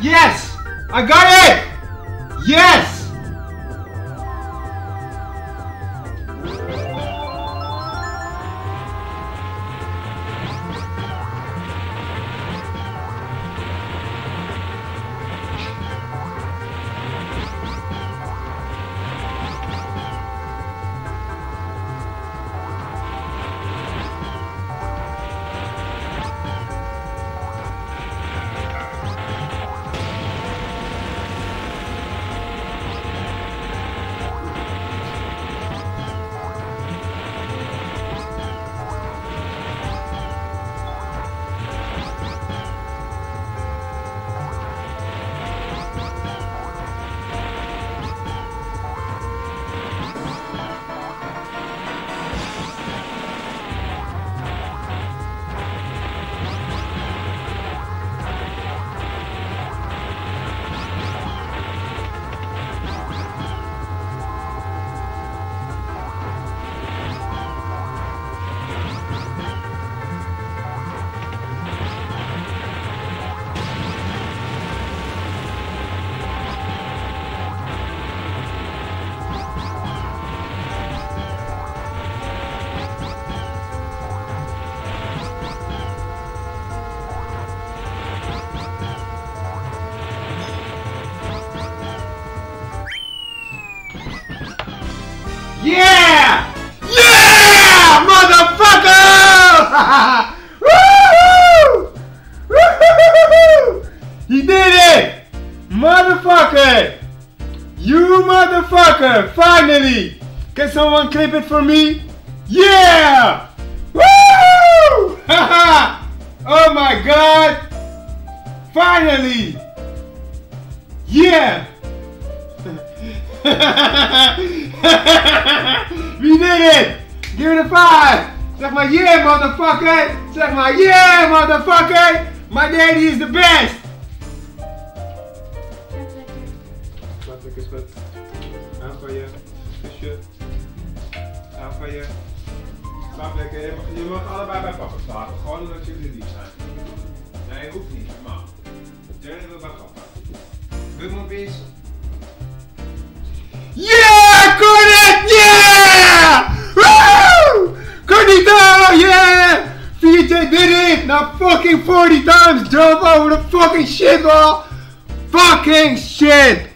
Yes! I got it! Yes! He did it! Motherfucker! You motherfucker! Finally! Can someone clip it for me? Yeah! Woo! oh my god! Finally! Yeah! We did it! Give it a five! Zeg my yeah, motherfucker! Zeg my yeah, motherfucker! My daddy is the best! Slaap lekker, schat. Aan van je. Kusje. Aan je. Slaap lekker. Je mag, je mag allebei bij papa slapen. Gewoon omdat jullie lief zijn. Nee, hoeft niet. Maar. Jerry wil bij papa. Eens. Yeah! It! Yeah! Woo! Cornito! Yeah! VJ did it! Now fucking 40 times drove over the fucking shit wall! Fucking shit!